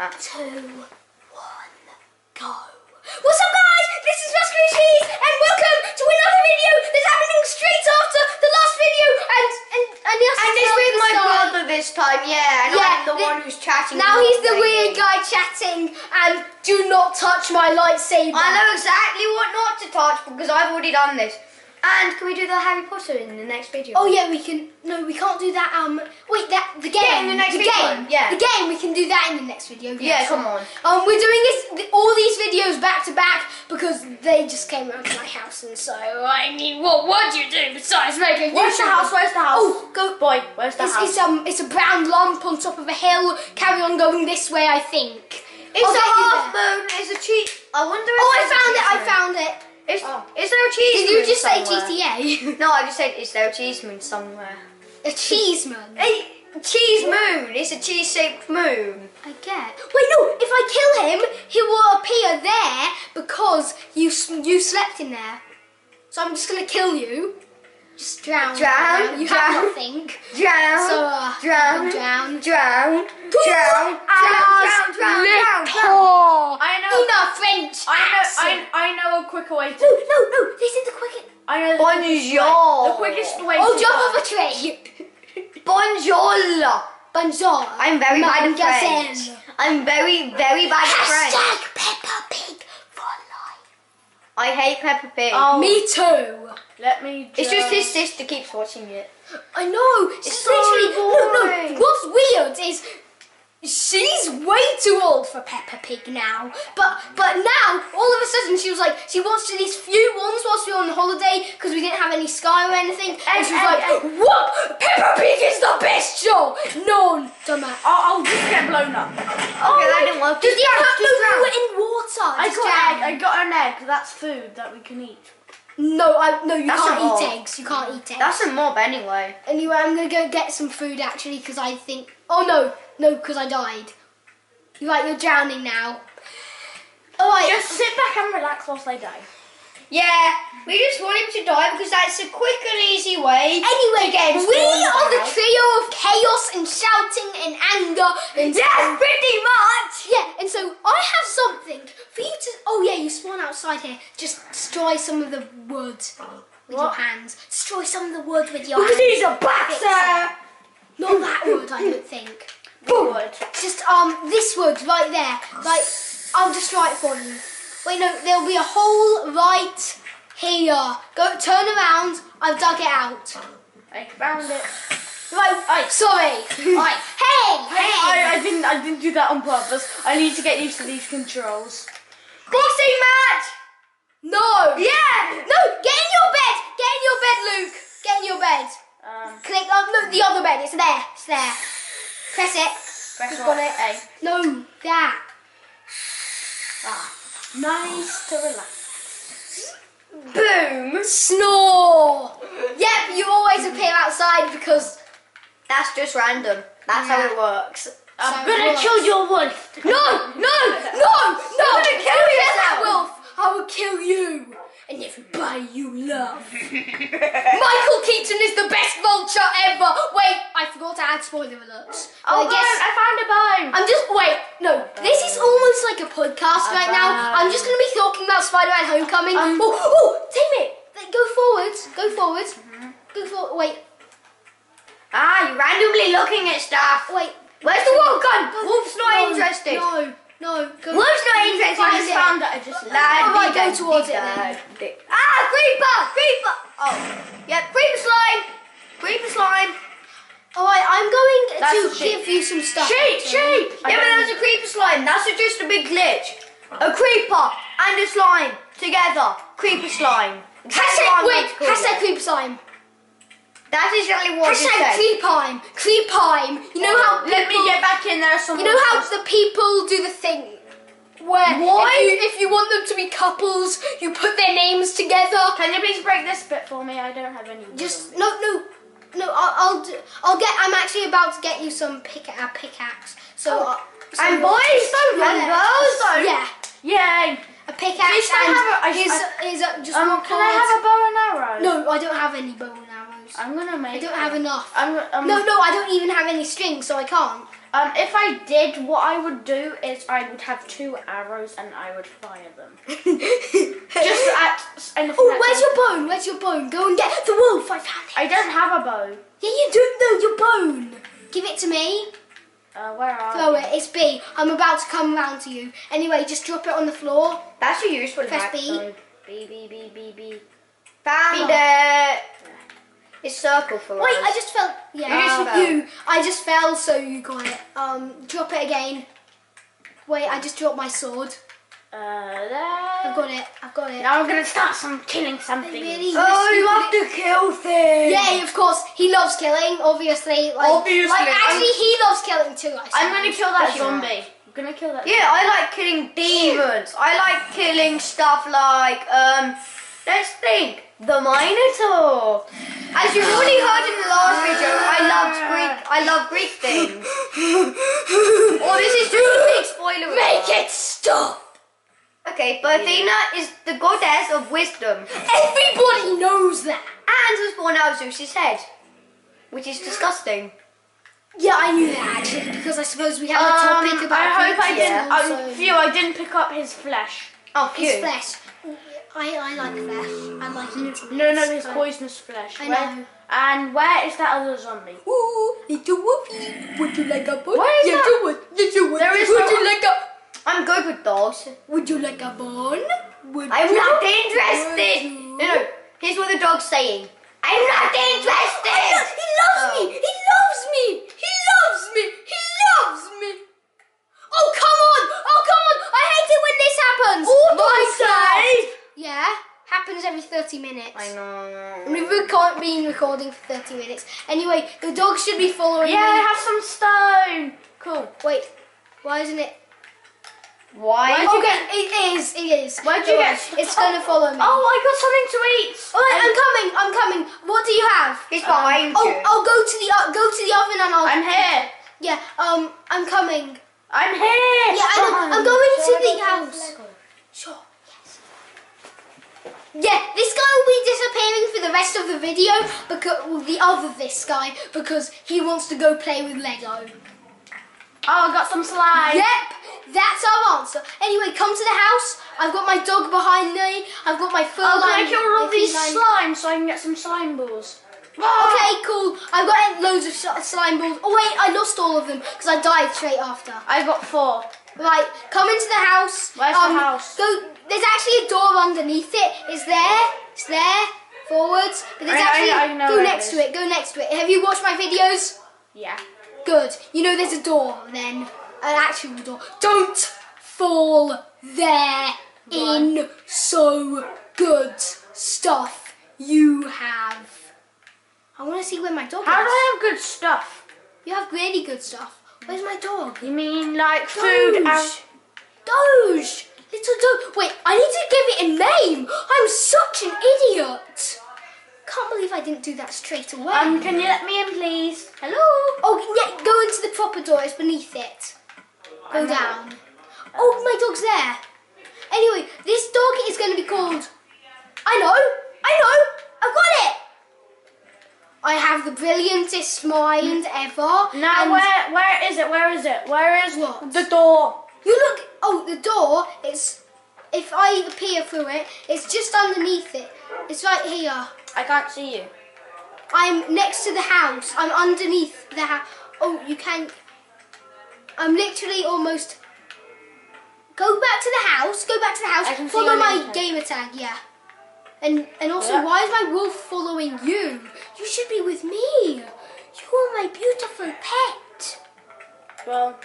that. two, one, go. What's up, guys? This is Roscoe Cheese, and welcome to another video that's happening straight after the last video. And and and, And it's with my brother this time, yeah. And Yeah, I'm the thi- one who's chatting. Now he's the weird guy chatting, and do not touch my lightsaber. I know exactly what not to touch because I've already done this. And can we do the Harry Potter in the next video? Oh yeah, we can. No, we can't do that. Um, wait, that the game. Yeah, in the next video, game. yeah. the game. We can do that in the next video. Yeah, come on. Um, we're doing this all these videos back to back because they just came around to my house, and so I mean, what would you do besides making? Where's the house? Where's the house? Oh, go boy. Where's the It's, house? it's um, it's a brown lump on top of a hill. Carry on going this way, I think. It's I'll a half moon. It's a cheese. I wonder. If Oh, I found it! I found it. Is, Oh. is there a cheese Did you moon just say somewhere? GTA? No, I just said is there a cheese moon somewhere? a cheese man. A cheese moon. It's a cheese-shaped moon. I get. Wait, no. If I kill him, he will appear there because you you slept in there. So I'm just gonna kill you. Just drown. Drown, You drown. have nothing. Drown. So uh, drown. drown. Drown. Drown. Drown. Drown. Drown. Drown. Drown. I know. Enough French. I know. accent. I, I know a quicker way No, to. no, no. This is the quickest. I know. Bonjour. The quickest way. Oh, to jump die. off a tree. Bonjour. Bonjour. I'm very bad at Magasin. French. I'm very, very bad at French. Hashtag Peppa Pig for life. I hate Peppa Pig. Oh, Me too. Let me. It's just his sister keeps watching it. I know. It's, so literally no, boring. no. What's weird is she's way too old for Peppa Pig now. But but now all of a sudden she was like she watched these few ones whilst we were on holiday because we didn't have any Sky or anything, and, And- she was and- like, "What? Peppa Pig is the best show." No, dumbass. I'll, I'll just get blown up. Oh, okay, that didn't work. Did Just you drown, have just no drown. in water? I Just got drown. egg. I got an egg. That's food that we can eat. No, I no. You That's can't eat eggs. You can't eat eggs. That's a mob anyway. Anyway, I'm gonna go get some food actually because I think. Oh no, no, because I died. You're right, you're drowning now. Alright. Just sit back and relax whilst I die. Yeah, we just want him to die because that's a quick and easy way. Anyway, get we are the trio of chaos and shouting and anger and Yeah, pretty much. yeah. And so I have something for you to. Oh yeah, you spawn outside here. Just destroy some of the wood with your hands. Destroy some of the wood with your Because hands. he's a bastard. Not that wood, I don't think. Wood. Just um this wood right there. Like I'll just write for you. Wait no, there'll be a hole right here. Go turn around. I've dug it out. I found it. Right, right sorry. right. Hey, hey. I, I didn't. I didn't do that on purpose. I need to get used to these controls. Boxing match. no. Yeah. No, get in your bed. Get in your bed, Luke. Get in your bed. Um, Click on no, the other bed. It's there. It's there. Press it. press You've what? got it. A. No, that. Ah, nice to relax. Boom. Snore. Yep, you always appear outside because That's just random. That's how it works. I'm So gonna kill your wolf. No, no, no, no! You're gonna kill Don't yourself. that wolf! I will kill you and everybody you love. Michael Keaton is the best vulture ever. Wait, I forgot to add spoiler alerts. Oh, I guess I found a bone. I'm just wait. No, this is almost like a podcast right now. I'm just gonna be talking about Spider-Man: Homecoming. Um, oh, oh, Tim it. Go forward. Go forward. Go forward. Wait, Ah, you're randomly looking at stuff. wait. Where's the wolf gone? Go- Wolf's not no, interested. No, no. Go. Wolf's not interested. I just found it. I just. Lad, Alright, go towards it then. Ah, creeper, creeper. Oh, yeah, creeper slime, creeper slime. All right, I'm going That's to give you some stuff. Sheep, sheep. Yeah, but that was a creeper slime. That's just a big glitch. A creeper and a slime together. Creeper slime. What Hashtag wait. call Hashtag it. slime. That is exactly what Hashtag said. creepime. Creepime. You know how people, Let me get back in there. Someone. You know how the people do the thing where Why? If, you, if you want them to be couples, you put their names together. Can you please break this bit for me? I don't have any. Just no, no, no. I'll, I'll, do, I'll get. I'm actually about to get you some pick a pickaxe. So, uh, so And boys yeah. and girls. Yeah, Yay. a pickaxe Please and have a- I- here's, I- here's a, just Um, can I have a bow and arrow? No, I don't have any bow and. I'm gonna make. I don't have enough. I'm. Um, No, no, I don't even have any strings, so I can't. Um, if I did, what I would do is I would have two arrows and I would fire them. Just at. Oh, where's comes- your bone? Where's your bone? Go and get the wolf. I found it. I don't have a bow. Yeah, you do know your bone. Give it to me. Uh, where are Throw you? it. It's B. I'm about to come round to you. Anyway, just drop it on the floor. That's a useful Press hack. B. So, B B B B B. Found it. It's circle for us. Wait, us. I just fell. Yeah, You just just fell. you. I just fell, so you got it. Um, drop it again. Wait, I just dropped my sword. Uh, I've got it. I've got it. Now I'm gonna start some killing something. really Oh, you wish have to kill things. Yeah, of course. He loves killing, obviously. Like, Obviously, Like, I'm- actually, he loves killing too. I I'm gonna kill that That's zombie. I'm gonna kill that. Yeah, I like killing demons. I like killing stuff like um. Let's think. The Minotaur. As you've already heard in the last video, I loved Greek. I love Greek things. Oh, this is just a big spoiler. Make it stop. Okay, but Athena is the goddess of wisdom Everybody knows that. and was born out of Zeus's head, which is disgusting. Yeah, I knew that actually because I suppose we have a Um, topic about I hope I didn't. people, Um, so- Phew, I didn't pick up his flesh. Oh, His flesh. I, I like flesh. I like eating. No, no, it's poisonous flesh. I Where- know. And where is that other zombie? Ooh, little whoopie. Would you like a bone? Where is yes, that? you would. Yes, you would. There is would no- you like a? I'm good with dogs. Would you like a bone? Would I'm you? not interested. you? No, no. Here's what the dog's saying. I'm not interested. He loves Oh. me. He loves me. He loves me. He loves me. Oh come on! Oh come on! I hate it when this happens. All Minecraft. Yeah, happens every thirty minutes. I know. We've record- been recording for 30 minutes. Anyway, the dog should be following me. Yeah, I have some stone. Cool. Wait, why isn't it? Why? Where'd you Okay, it is, it is. Where'd you get- It's gonna follow me. Oh, I got something to eat. Alright, I'm coming, I'm coming. What do you have? He's behind Oh, you. I'll go to the uh, go to the oven and I'll. I'm here. Yeah, um, I'm coming. I'm here. Yeah, I know. I'm going to the house. Sure. Yeah, this guy will be disappearing for the rest of the video because well, the other this guy because he wants to go play with Lego. Oh, I got some slime. Yep, that's our answer. Anyway, come to the house. I've got my dog behind me. I've got my fur can I line- kill all these slime so I can get some slime balls? Okay, cool. I've got loads of slime balls. Oh wait, I lost all of them because I died straight after. I've got four. Right, come into the house. Um, Where's the house? Go. There's actually a door underneath it. It's there. It's there. Forwards. But there's I- I- actually I know go it next to it. Go next to it. Have you watched my videos? Yeah. Good. You know there's a door then. An actual door. Don't fall there in so good stuff you have. I want to see where my dog How is. How do I have good stuff? You have really good stuff. Where's my dog? You mean like food and... Doge. Doge. Little dog. Wait, I need to give it a name. I'm such an idiot. Can't believe I didn't do that straight away. Um, can you let me in, please? Hello? Oh, yeah, go into the proper door. It's beneath it. Go down. Oh, my dog's there. Anyway, this dog is going to be called. I know. I've got it. I have the brilliantest mind ever. Now, and where where is it? Where is it? Where is What? the door? You look. Oh, the door. It's. If I peer through it, it's just underneath it. It's right here. I can't see you. I'm next to the house. I'm underneath the house. Oh, you can. I'm literally almost. Go back to the house. Go back to the house. Follow my gamer tag. Yeah. And and also, Yeah. why is my wolf following you? You should be with me. You are my beautiful pet. Well,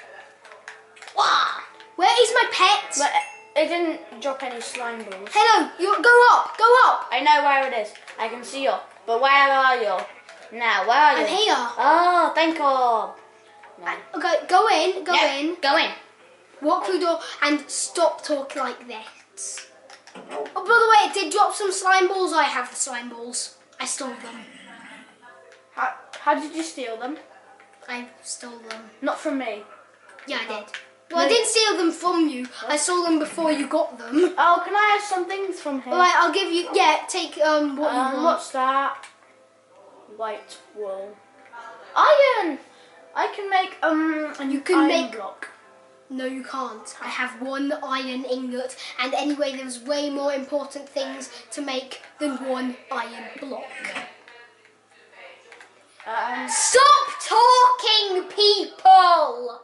Wah! Where is my pet? but it didn't drop any slime balls. Hello. You go up. Go up. I know where it is. I can see you. But where are you? Now, where are you? I'm here. Oh, thank God. No. Okay, go in. Go Yeah, in. Go in. Walk through the door and stop talk like this. Oh, by the way, it did drop some slime balls. I have the slime balls. I stole them. How, how did you steal them? I stole them. Not from me. Yeah, I did. Well, I didn't steal them from you. I stole them before you got them. Oh, can I have some things from here? Alright, I'll give you. Yeah, take um what you Um, want. what's that? White wool. Iron! I can make um. And You can iron make- block. No, you can't. I have one iron ingot, and anyway, there's way more important things to make than one iron block. Um, Stop talking, people!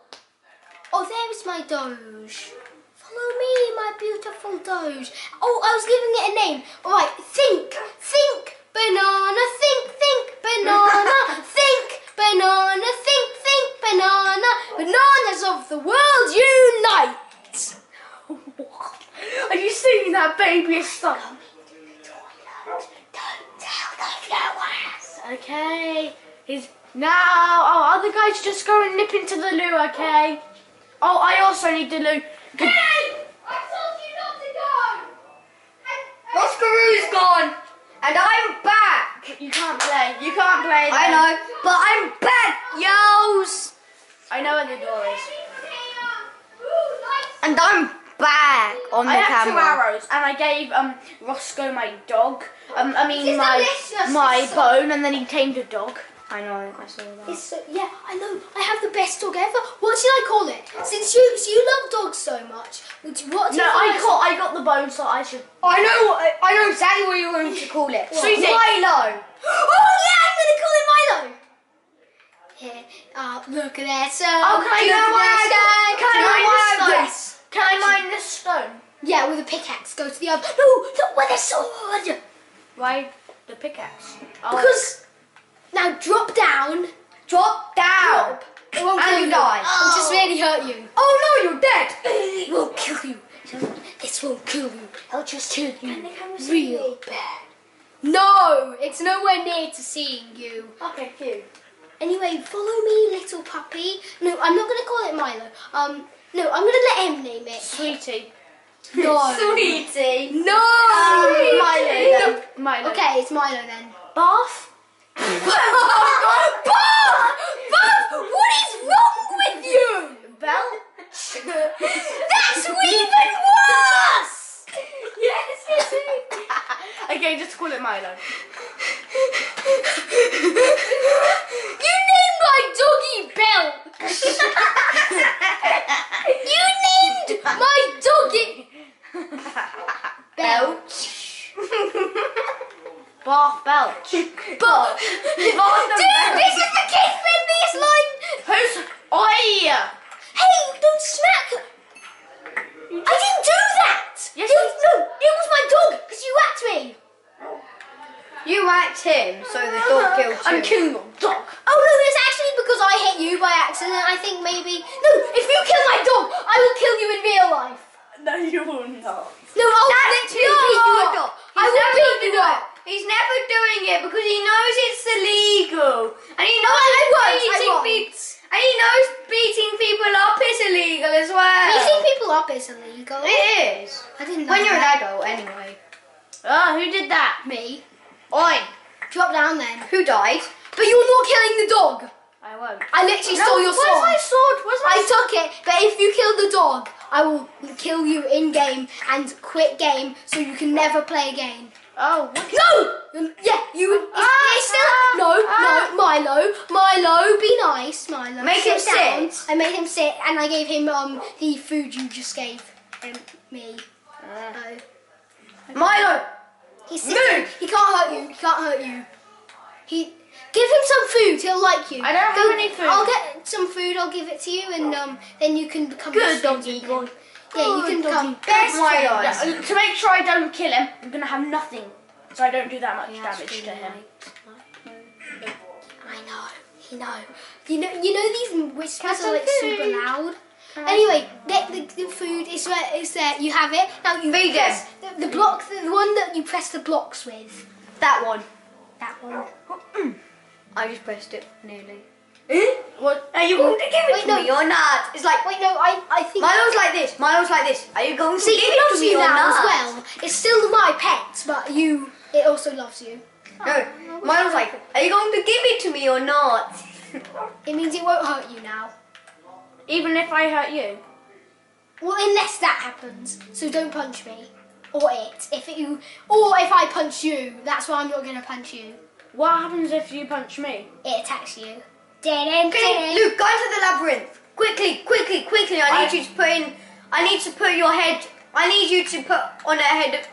Oh, there's my Doge. Follow me, my beautiful Doge. Oh, I was giving it a name. All right, think, think, banana, think, think, banana, think, banana, think, think, banana. Bananas of the world unite. are you singing that baby song? Don't tell the viewers. Okay. He's now. Oh, other guys just go and nip into the loo. Okay. Oh, I also need the loo. Good- Hey, I told you not to go. Roscoroo's gone, and I'm back. You can't play. You can't play. I know, but I'm back, yos. I know where the door is. And I'm back on the I have two arrows, and I gave um Roscoe my dog. Um, I mean This my my this is- bone, and then he tamed a dog. I know, I saw that. It's so, yeah, I know. I have the best dog ever. What should I call it? Since you you love dogs so much, what do No, you I think caught. I got the bone, so I should. I know, what, I know exactly what you're going to call it. Sweetie. Milo. Oh yeah, I'm gonna call it Milo. Here, uh, look at that. So Oh, can I look know at why I that. Can I Do you know mine this stone? Yes. Can I mine this stone? Yeah, with a pickaxe. Go to the other. No, look with a sword. Why the pickaxe? Oh, Because now drop down. Drop down. It won't And kill you you. die. It'll just really hurt you. Oh no, you're dead. It won't kill you. This won't kill you. It'll just hurt you real bad. No, it's nowhere near to seeing you. okay, phew. Anyway, follow me, little puppy. No, I'm not gonna call it Milo. Um, no, I'm gonna let him name it. Sweetie. No. Sweetie. No. Milo then. Milo. Okay, it's Milo then. Bath. Bob! Bob! What is wrong with you? Bell. That's even worse! Yes, yes. okay, just call it Milo. You named my doggy Bell. you named my doggy Bell. Bath belch. But, dude, this is the kid friendliest line. Who's Oi? Hey, don't smack. I didn't do that. Yes, you, you- no, it was my dog because you whacked me. You whacked him, so the dog killed you. I'm killing your dog. Oh no, it's actually because I hit you by accident. I think maybe no. If you kill my dog, I will kill you in real life. No, you will not. No, I'll That's literally beat you not. up. I will never beat you up. it. He's never doing it because he knows it's illegal, and he knows I won't, I beating people, and he knows beating people up is illegal as well. Beating people up is illegal. It is I didn't know when you're an adult, anyway. Oh, who did that? Me. Oi, Drop down then. who died? But you're not killing the dog. I won't. I literally saw your where's sword. my sword? Where's my I took it, but if you kill the dog, I will kill you in game and quit game, so you can never play again. Oh, what? No! Um, Yeah, you. Ah, it's still ah, no, ah. no, Milo, Milo, be nice, Milo. Make him down. sit. I made him sit, and I gave him um the food you just gave him me. Uh, Oh. Milo. He's sitting. He can't hurt you. He can't hurt you. He give him some food. He'll like you. I don't have any food. I'll get some food. I'll give it to you, and um, then you can become Good doggy boy. Yeah, you can Good become doggy. best Milo. friends. Yeah, to make sure I don't kill him, I'm gonna have nothing, so I don't do that much Yeah, damage to him. I know. You know. You know. You know these whispers are like super loud. Anyway, get the, the food is there. Is there? You have it now. You Feed press the, the block. The, the one that you press the blocks with. That one. That one. I just pressed it nearly. What? Are you going to give it Wait, to no. me or not? It's like Wait, no. I I think. Milo's like this. Milo's like this. Are you going to See, give it to me or not? as well. It's still my pet, but you. It also loves you. No, oh, Milo's like, are you going to give it to me or not? It means it won't hurt you now. Even if I hurt you? Well, unless that happens. So don't punch me. Or it. If it, you, or if I punch you, that's why I'm not going to punch you. What happens if you punch me? It attacks you. Dead end, Okay. Luke, go into the labyrinth. Quickly, quickly, quickly. I need I- you to put in. I need to put your head. I need you to put on the head of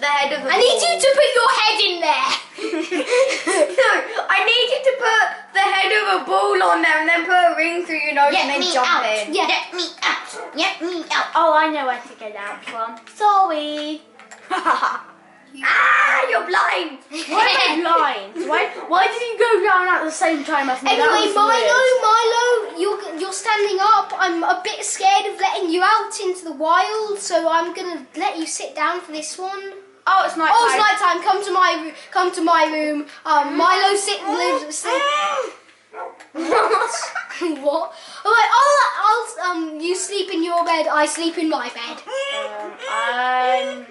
the head of the. I need you to put your head in there. no, I need you to put the head of a ball on there and then put a ring through your nose and then jump in. Yeah. Let me out. Let me out. Oh, I know where to get out from. Sorry. ah, you're blind. Why am I blind? Why, why did you go down at the same time as me? That Anyway, was Milo, weird. Milo, you're you're standing up. I'm a bit scared of letting you out into the wild, so I'm gonna let you sit down for this one. Oh, it's night Oh, it's night time. Come to my come to my room. Um, Milo sit lives. Sit, what? All right, I'll, I'll um you sleep in your bed. I sleep in my bed. Um, I'm...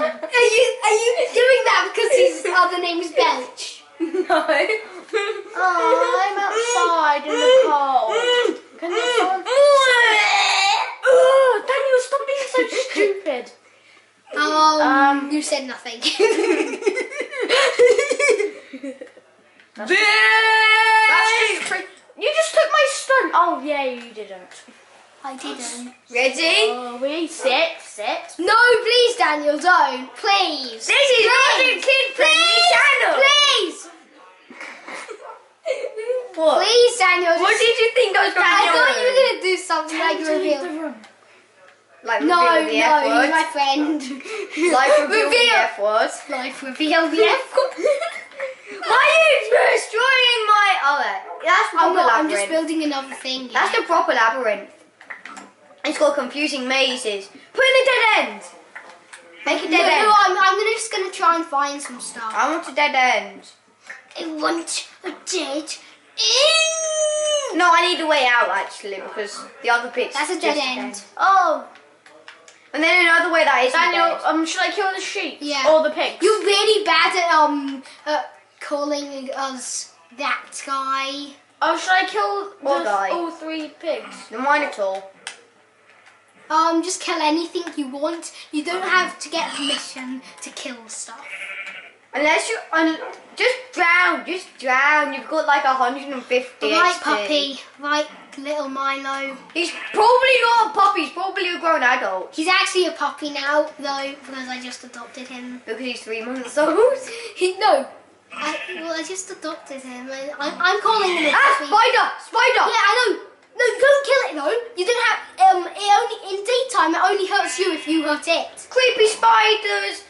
Are you are you doing that because his other name is Belch? no. Oh, I'm outside in the cold. Can you. Oh, stop being so stupid. Um, Um, you said nothing. That's just true. You just took my stun. Oh, yeah, you didn't. I didn't. Ready? Oh, we sit, sit. No, please, Daniel, don't. Please. This is not a Please. kid friendly channel. Please. What? Please, Daniel. What did you think I was going to do? I thought you were going to do something like reveal. Like No, reveal no, F word. my friend. Like reveal the Reveal. F word. Life reveal the F. Why are you destroying my? Oh, that's the I'm proper not. I'm labyrinth. just building another thing. Here. That's the proper labyrinth. It's got confusing mazes. Put in a dead end. Make a No, dead end. no, I'm, I'm gonna just gonna try and find some stuff. I want a dead end. I want a dead end. No, I need a way out actually because the other pit's That's a dead end. Oh, And then another way that is Daniel, dead. um, should I kill the sheep? Yeah. Or the pigs? You're really bad at um at calling us that guy. Oh, should I kill the, die. all three pigs? The Minotaur. Um, just kill anything you want. You don't have to get permission to kill stuff. Unless you un- just drown, just drown. You've got like 150 Right, HP. puppy. Right, little Milo. He's probably not a puppy. He's probably a grown adult He's actually a puppy now, though, because I just adopted him. because he's three months old. He no. I, well, I just adopted him. I, I'm calling him a ah, spider, spider. Yeah, I know. No, don't kill it though. You don't have. Um, it only in daytime. It only hurts you if you hurt it. Creepy spiders.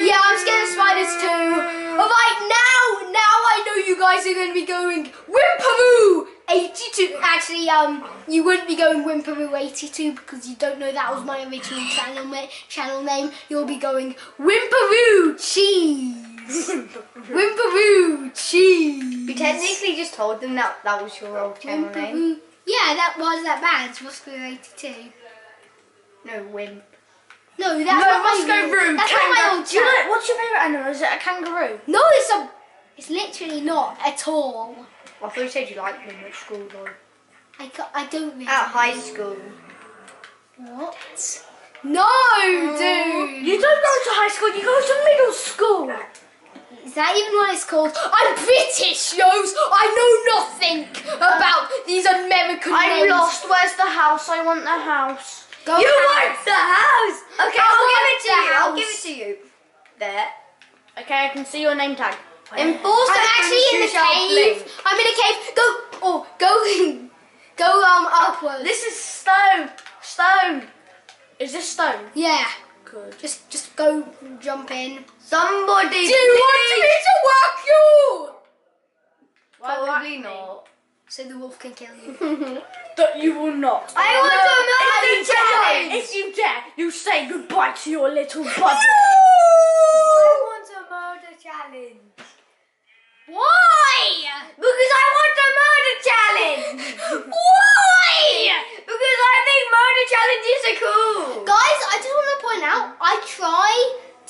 Yeah, I'm scared of spiders too. Alright, now, now I know you guys are going to be going Whimperoo 82. Actually, um, you wouldn't be going Whimperoo 82 because you don't know that was my original channel ma- channel name. You'll be going Whimperoo Cheese. Whimperoo Cheese. You technically just told them that that was your old channel name. Yeah, that was that bad. Roscoe 82. No, wimp. No, that's no, not my let's go real- room. That's not my old Do you channel. what's your favourite animal? Is it a kangaroo? No, it's a. It's literally not at all. I thought you said you liked them at school though. I, I don't really. At high school. What? No, oh. dude. You don't go to high school, you go to middle school. Is that even what it's called? I'm British, yos. I know nothing about these American I'm names. lost. Where's the house? I want the house. Go you house. want the house? Okay, I I'll give it to you. I'll give it to you. There. Okay, I can see your name tag. In four I'm actually in the cave. blink. I'm in a cave. Go. Oh, go. go um upwards. This is stone. Stone. Is this stone? yeah. Good. Just just go jump in. Somebody. Do you want me to work you? Probably not. So the wolf can kill you. That you will not. I want No, another if you dare, challenge. If you dare, you say goodbye to your little buddy. I want a murder challenge. Why? Because I want a murder challenge. Why? Because I think murder challenges are cool. Guys, I just want to point out, I try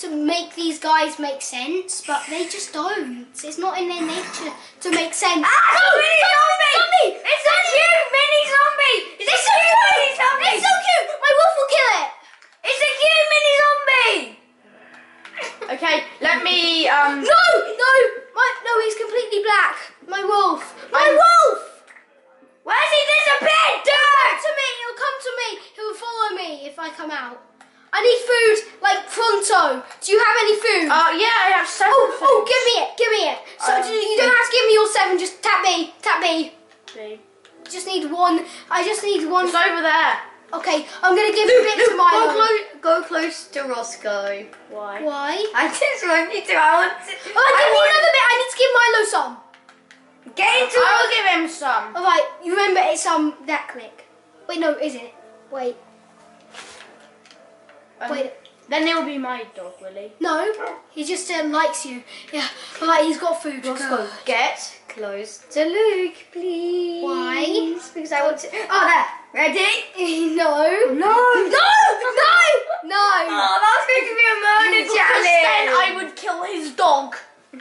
to make these guys make sense, but they just don't. It's not in their nature to make sense. Ah, it's a mini zombie! zombie! It's a cute mini zombie! It's, a cute mini zombie! It's so cute! My wolf will kill it! It's a cute mini zombie! Okay, let me um. No! No! My, no, he's completely black. My wolf. My I'm, wolf! Where's he disappeared, Dad? He'll come to me, he'll come to me. He'll follow me if I come out. I need food, like pronto. Do you have any food? Oh, uh, yeah, I have seven. Oh, oh, give me it, give me it. So um, you don't have to give me all seven, just tap me, tap me. Okay. Just need one, I just need one. It's over there. Okay, I'm gonna give a bit to Go, Milo. close, go close to Roscoe. Why? Why? I just want you to. I want to. Oh, I give me want- another bit. I need to give Milo some. Get into I will give him some. All right, you remember it's um that click. Wait, no, is it? Wait, Um, wait. Then it will be my dog, Willie. No, he just um, likes you. Yeah. All right, he's got food. Roscoe, get close to Luke, please. Why? Because I want to. Oh, there. Ready? no. No. No! No! No! Oh, that's going to be a murder Because then. I would kill his dog.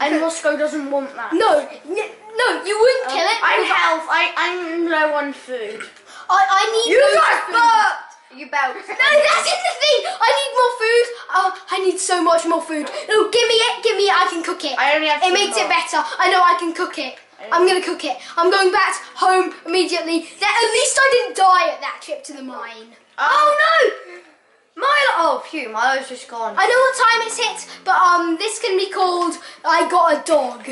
and Roscoe doesn't want that. No! No! You wouldn't kill it. I'm health. I, I'm low on food. I, I need You loads of just food. burped. You bounced. No, that's the thing. I need more food. Oh, I need so much more food. No, give me it. Give me it. I can cook it. I only have It makes it better. I know I can cook it. I'm gonna cook it. I'm going back home immediately. That, at least I didn't die at that trip to the mine. Oh no! Milo. Oh, phew. Milo's just gone. I know what time it's hit, but um, this can be called I got a dog.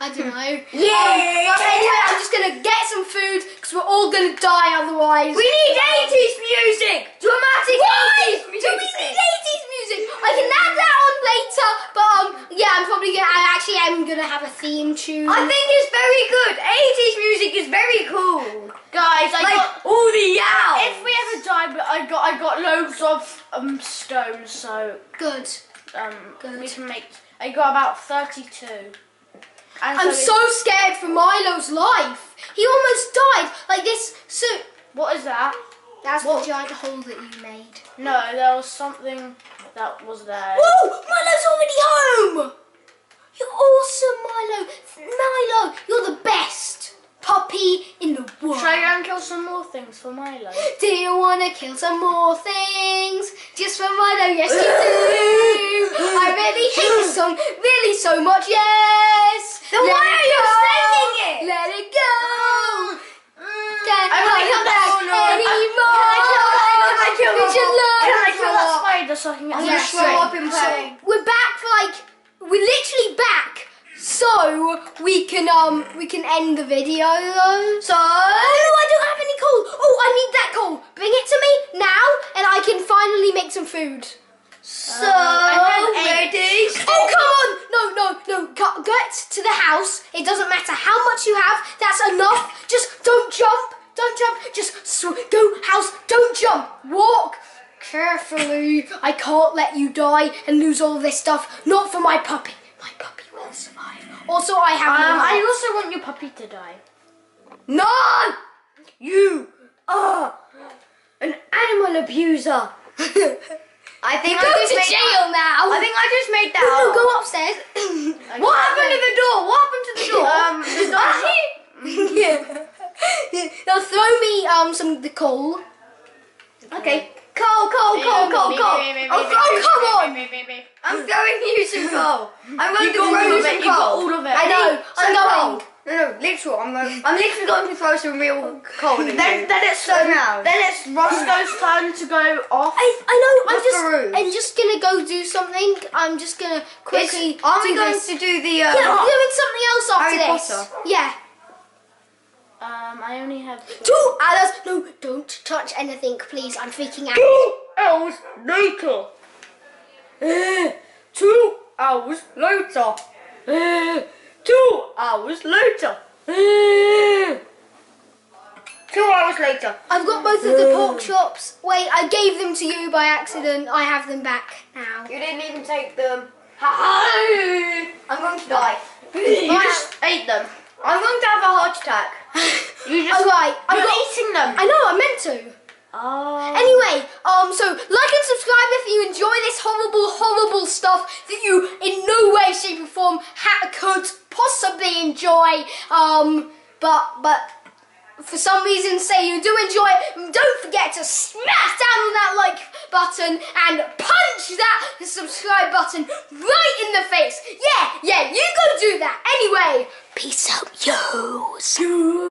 I don't know. Yeah. Um, anyway, I'm just gonna get some food because we're all gonna die otherwise. We need 80s music. Dramatic Why? 80s Do music. we need 80s music? I can add that on later, but um, yeah, I'm probably gonna. I actually am gonna have a theme tune. I think it's very good. 80s music is very cool. Guys, I Like got. all the yowls. If we ever die, but I got I got loads of um stones, so good. um Good. we can make. I got about thirty-two. And I'm it- so scared for Milo's life. He almost died. Like this. So What is that? that's What? the giant hole that you made. No, there was something that was there. Whoa! Milo's already home! You're awesome, Milo! Milo, you're the best puppy in the world. I go and kill some more things for Milo? Do you wanna kill some more things? Just for Milo, yes you do! I really hate this song, really so much, yes! Then Let why are you go, singing it? Let it go! Mm. Can't I'm gonna kill hold that- back anymore! Can I kill Did you love Can I kill that Throw up. spider so I can get I'm gonna string? up in So we're back for like we're literally back so we can um we can end the video though. So oh I don't have any coal. Oh I need that coal. Bring it to me now and I can finally make some food. So have eight. ready. Oh come on! No no no! Get to the house. It doesn't matter how much you have. That's enough. Just don't jump. Don't jump. Just sw- go house. Don't jump. Walk carefully. I can't let you die and lose all this stuff. Not for my puppy. My puppy will survive. Also, I have. no Um, I also want your puppy to die. None. You are an animal abuser. I think I just to made jail now. I think I just made that. no, go upstairs. What happened to the door? What happened to the door? Um, the door- yeah. now throw me um some the coal. Okay. Coal, coal, coal, coal. Oh, oh, come on. I'm you some coal. I'm going to throw all you of some it, you got all of it. I know. I'm going. No, no, literal. I'm going. I'm literally going to throw some real coal. Then, then it's So now. then it's Roscoe's turn to go off. I, I know. I'm just? I'm just gonna go do something. I'm just gonna quickly. Are we going this. to do the? Uh, Yeah, I'm doing something else after Harry this. Potter? Yeah. Um, I only have Two hours. No, don't touch anything, please. I'm freaking out. Two hours later. Uh, two hours later. Uh, two hours later. Uh, two hours later. I've got both of the pork chops. Wait, I gave them to you by accident. I have them back now. You didn't even take them. I'm going to die. You just ate them. I'm going to have a heart attack. You just All right, I've you're eating them. I know. I meant to. Oh. Anyway, um, so like and subscribe if you enjoy this horrible, horrible stuff that you in no way, shape, or form ha- could possibly enjoy. Um, but but for some reason, say you do enjoy it, don't forget to smash down on that like button and punch that subscribe button right in the face. Yeah, yeah, you go do that. Anyway, peace out, yo.